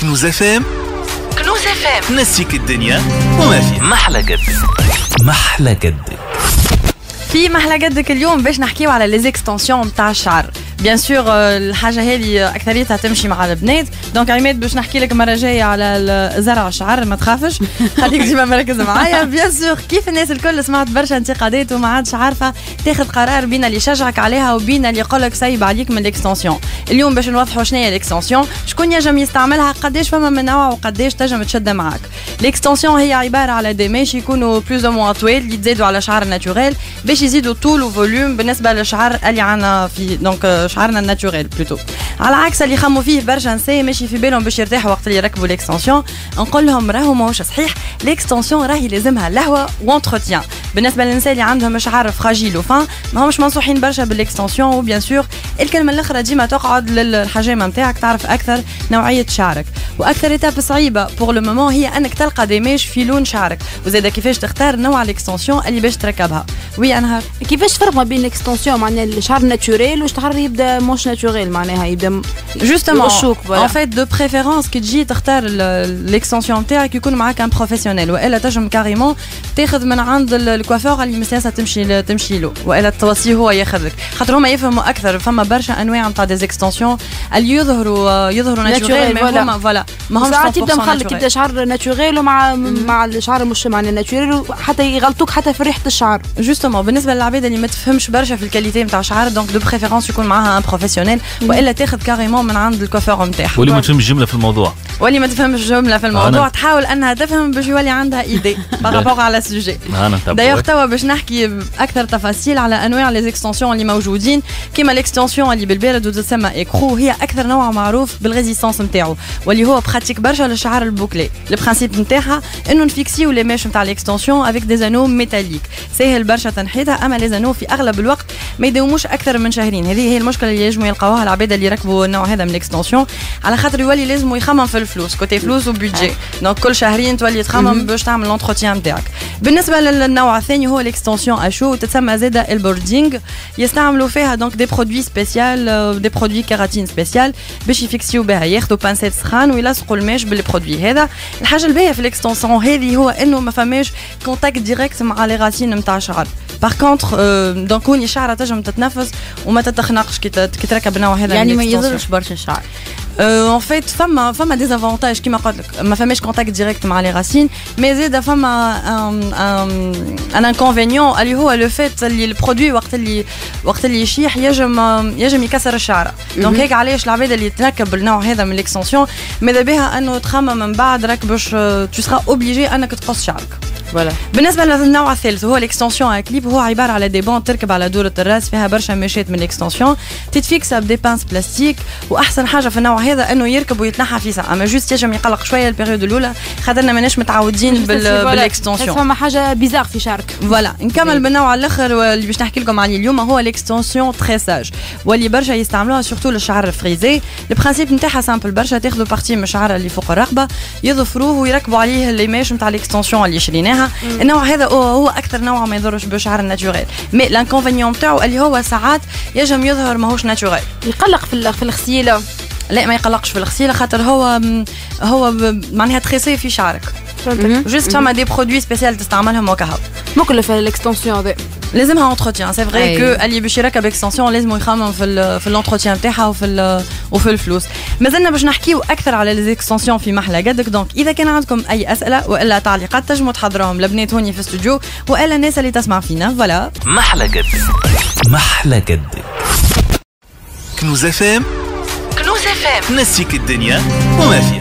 كنوز اف ام كنوز اف ام تنسيك الدنيا وما فيها محلى قد محلى قد في محلى قدك اليوم باش نحكيو على les extensions نتاع الشعر. Bien sûr الحاجة هذه أكثريتها تمشي مع البنات. donc عماد باش نحكي لك مرة جاية على زرع الشعر ما تخافش. خليك ديما مركز معايا. Bien sûr كيف الناس الكل؟ سمعت برشا انتقادات وما عادش عارفة تاخذ قرار بين اللي يشجعك عليها وبين اللي يقول لك سايب عليك من ال extension اليوم باش نوضحوا شنو هي ال extension شكون ينجم يستعملها؟ قداش فما من نوع وقداش تنجم تشد معاك. ال extension هي عبارة على des mèches يكونوا plus ou moins طويل اللي يتزادوا على شعر naturel باش يزيدوا طول و volume بالنسبة للشعر اللي عندنا في donc شعرنا ال naturel plutôt على عكس اللي يخموا فيه برشا نساء ماشي في بالهم باش يرتاحوا وقت اللي يركبوا ال extension نقول لهم راهو ماهوش صحيح ال extension راهي لازمها لهوة و entretien بالنسبة للنساء اللي عندهم شعر fragile و fin ماهمش منصوحين برشا بال extension و bien sûr الكلمة الأخرى ديما تقعد للحجامة نتاعك تعرف أكثر نوعية شعرك. وأكثر étape صعيبة pour le moment هي أنك تلقى des mèches في لون شعرك. وزاد كيفاش تختار نوع ال extension اللي باش تركبها؟ oui انهار كيفاش فرق ما بين ال extension معناها الشعر naturel والشعر يبدأ موش naturel معناها يبدأ justement يغشوك en fait de préférence كي تجي تختار ال extension نتاعك يكون معاك un professionnel والا تنجم carrément تاخذ من عند ال coiffeur اللي مستانسة تمشي تمشي له والا توصيه هو ياخذك خاطر هما يفهموا أكثر فما برشا انواع نتاع des extensions اللي يظهروا يظهروا naturel Naturel, هما voilà ما همش ساعات يبدا 100% مخلط naturel. يبدا شعر naturel ومع مع الشعر مش معناها naturel حتى يغلطوك حتى في ريحه الشعر justement بالنسبة للعباد اللي ما تفهمش برشا في ال qualité نتاع الشعر donc de préférence يكون معاها un professionnel والا تاخذ carrément من عند ال coiffeur نتاعها واللي ما تفهمش جملة في الموضوع. واللي ما تفهمش جملة في الموضوع. تحاول أنها تفهم باش يولي عندها idée par rapport على ال sujet d'ailleurs توا باش نحكي باكثر تفاصيل على أنواع les extensions اللي موجودين. كيما ال extension اللي بالبارد وتسمى اكرو هي أكثر نوع معروف بال résistance نتاعو. واللي هو pratique برشا للشعر ال bouclé. ال principe نتاعها إنه نفيكسيو les mèches نتاع ال extension avec des anneaux métalliques ساهل برشا تنحيتها أما les anneaux في أغلب الوقت ما يداوموش أكثر من شهرين. هذه هي المشكلة اللي يجموا يلقاوها العباد اللي يركبوا النوع هذا من ال extension على خاطر يولي لازم يخمم في الفلوس. côté فلوس و budget donc كل شهرين تولي تخمم باش تعمل l'entretien نتاعك بالنسبة للنوع الثاني هو ال extension اشو تتسمى زاده ال bonding. يستعملوا فيها donc des produits spécial des produits kératine spécial باش يفيكسيو بها. ياخذوا pincette سخان ويلصقوا ال mèche بال produit هذا. الحاجة الباهية في ال extension هذه هو إنه ما فماش contact direct مع les racines نتاع الشعر par contre donc كوني شعره تنجم تتنفس وما تتخنقش كي تركب النوع هذا يعني ما. يضرش برشا الشعر en fait فما فما des avantages كيما قلت لك ما فماش contact direct مع les racines mais زيد فما un un inconvénient اللي هو le fait اللي ال produit وقت اللي وقت اللي يشيح يجم يجم يكسر الشعره donc هيك علاش العباد اللي تركب النوع هذا من ال extension ماذا بها انه تخمم من بعد راك باش tu seras obligé انك تقص شعرك voilà بالنسبة للنوع الثالث هو ال extension clip هو عبارة على des bandes تركب على دوره الراس فيها برشا mèchات من ال extension تتفيكس ب des pinces plastiques وأحسن حاجة في النوع هذا إنه يركب ويتنحى في ساعه أما juste يجم يقلق شوية ال période الأولى خاطرنا ماناش متعودين بال بال extensions فما حاجة bizarre في شعرك voilà نكمل بالنوع الآخر واللي باش نحكي لكم عليه اليوم هو ال extensions tressage واللي برشا يستعملوها surtout للشعر ال frisé ال principe نتاعها simple برشا تاخذوا partie من الشعر اللي فوق الرقبة يظفروه ويركبوا عليه les mèches نتاع ال extensions اللي شريناها. النوع هذا هو, هو أكثر نوع ما يضرش بالشعر ال naturel mais l'inconvénient نتاعو اللي هو ساعات يجم يظهر ماهوش naturel يقلق في في الغسيلة. لا ما يقلقش في الغسيل خاطر هو هو معناها tressé في شعرك. juste فما des produits spéciales تستعملهم وكهو مكلف ال extensions هذا. لازمها entretien c'est vrai. كو اللي باش يركب extensions لازم يخمم في في ال entretien نتاعها وفي وفي الفلوس مازلنا باش نحكيو أكثر على les extensions في محلى قدك donc اذا كان عندكم اي اسئله والا تعليقات تنجموا تحضروهم لبنات هوني في الاستوديو والا الناس اللي تسمع فينا voilà محلى قد محلى قد كنوز FM كنوز FM نسيك الدنيا وما فيها